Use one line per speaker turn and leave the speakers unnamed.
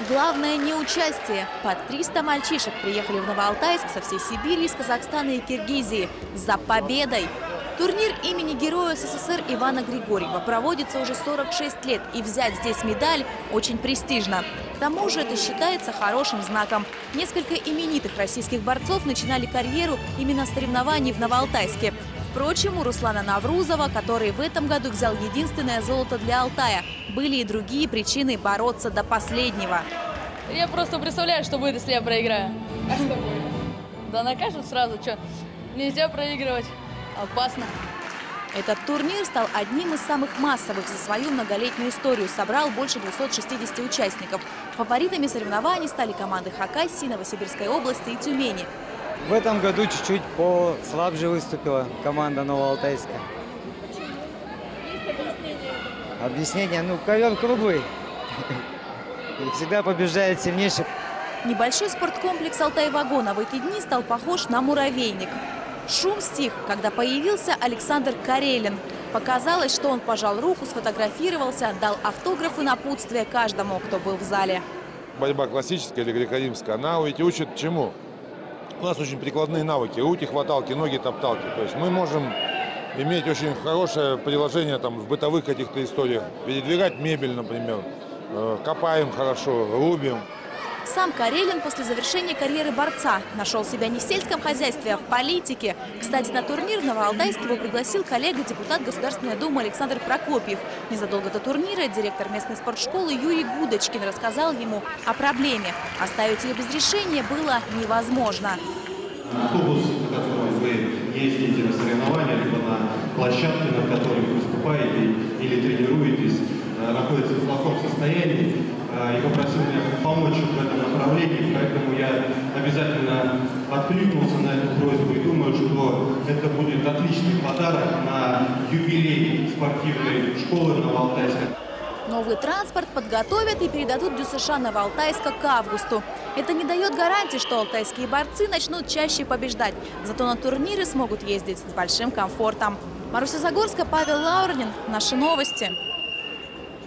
Главное не участие. Под 300 мальчишек приехали в Новоалтайск со всей Сибири, из Казахстана и Киргизии. За победой! Турнир имени Героя СССР Ивана Григорьева проводится уже 46 лет, и взять здесь медаль очень престижно. К тому же это считается хорошим знаком. Несколько именитых российских борцов начинали карьеру именно с соревнований в Новоалтайске. Впрочем, у Руслана Наврузова, который в этом году взял единственное золото для Алтая, были и другие причины бороться до последнего.
Я просто представляю, что будет, если я проиграю. А что будет? Да накажут сразу, что нельзя проигрывать. Опасно.
Этот турнир стал одним из самых массовых за свою многолетнюю историю. Собрал больше 260 участников. Фаворитами соревнований стали команды Хакасии, Новосибирской области и Тюмени.
В этом году чуть-чуть послабже выступила команда Новоалтайска. Объяснение? Ну, ковер круглый. И всегда побеждает сильнейший.
Небольшой спорткомплекс «Алтай-вагона» в эти дни стал похож на муравейник. Шум стих, когда появился Александр Карелин. Показалось, что он пожал руку, сфотографировался, дал автографы напутствие каждому, кто был в зале.
Борьба классическая или греко-римская, она ведь учит чему? У нас очень прикладные навыки, руки, хваталки, ноги, топталки. То есть мы можем иметь очень хорошее приложение там, в бытовых каких-то историях. Передвигать мебель, например, э, копаем хорошо, рубим.
Сам Карелин после завершения карьеры борца нашел себя не в сельском хозяйстве, а в политике. Кстати, на турнир в Новоалтайск его пригласил коллега, депутат Государственной Думы Александр Прокопьев. Незадолго до турнира директор местной спортшколы Юрий Гудочкин рассказал ему о проблеме. Оставить ее без решения было невозможно.
Автобус, на котором вы ездите на соревнования, либо на площадке, на которой вы выступаете или тренируетесь, э, находится в плохом состоянии и попросил меня помочь в этом направлении, поэтому я обязательно откликнулся на эту просьбу и думаю, что это будет отличный подарок на юбилей спортивной школы Новоалтайска.
Новый транспорт подготовят и передадут ДЮСШ Новоалтайска к августу. Это не дает гарантии, что алтайские борцы начнут чаще побеждать. Зато на турниры смогут ездить с большим комфортом. Маруся Загорская, Павел Лаурнин. Наши новости.